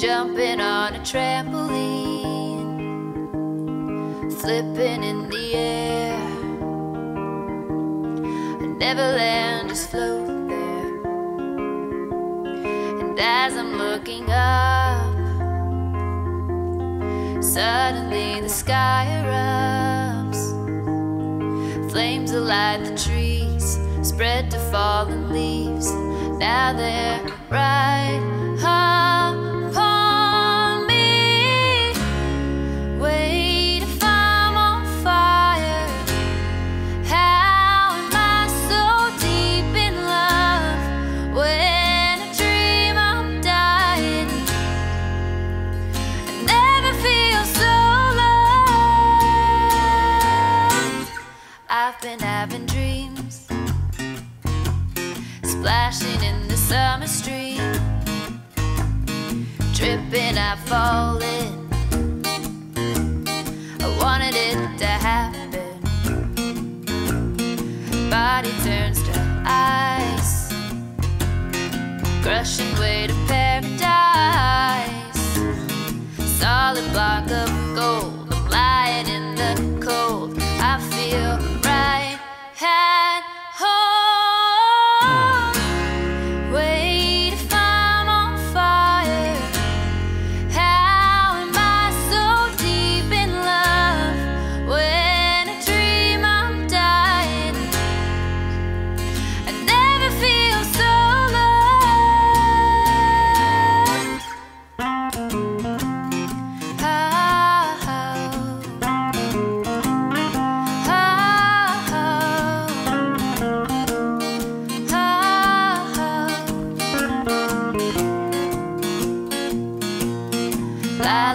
jumping on a trampoline, flipping in the air. Neverland just float there. And as I'm looking up, suddenly the sky erupts. Flames alight the trees, spread to fallen leaves. Now they're right splashing in the summer stream, tripping, I fall in. I wanted it to happen body turns to ice, crushing way to paradise. Solid block of gold,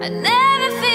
I never